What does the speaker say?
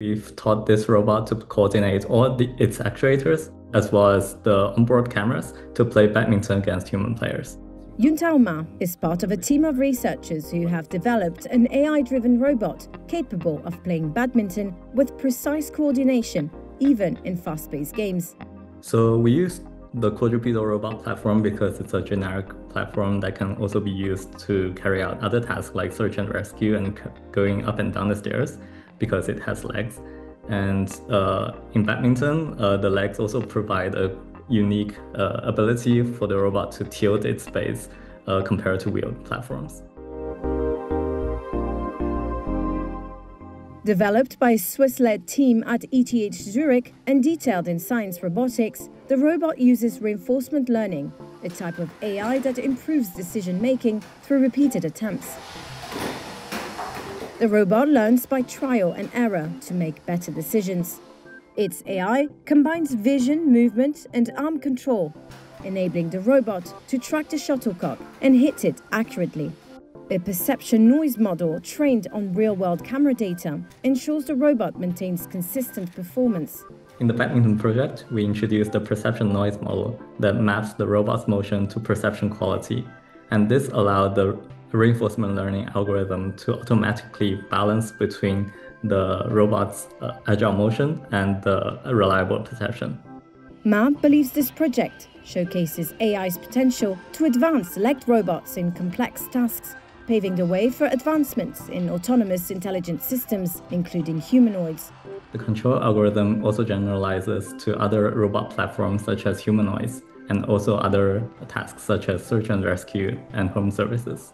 We've taught this robot to coordinate all the, its actuators, as well as the onboard cameras, to play badminton against human players. Yuntao Ma is part of a team of researchers who have developed an AI-driven robot capable of playing badminton with precise coordination, even in fast-paced games. So we use the quadrupedal robot platform because it's a generic platform that can also be used to carry out other tasks like search and rescue and going up and down the stairs because it has legs. And uh, in badminton, uh, the legs also provide a unique uh, ability for the robot to tilt its base uh, compared to wheeled platforms. Developed by a Swiss-led team at ETH Zurich and detailed in Science Robotics, the robot uses reinforcement learning, a type of AI that improves decision-making through repeated attempts. The robot learns by trial and error to make better decisions. Its AI combines vision, movement, and arm control, enabling the robot to track the shuttlecock and hit it accurately. A perception noise model trained on real-world camera data ensures the robot maintains consistent performance. In the badminton project, we introduced the perception noise model that maps the robot's motion to perception quality, and this allowed the reinforcement learning algorithm to automatically balance between the robot's uh, agile motion and the reliable perception. Ma believes this project showcases AI's potential to advance legged robots in complex tasks, paving the way for advancements in autonomous intelligent systems, including humanoids. The control algorithm also generalizes to other robot platforms such as humanoids and also other tasks such as search and rescue and home services.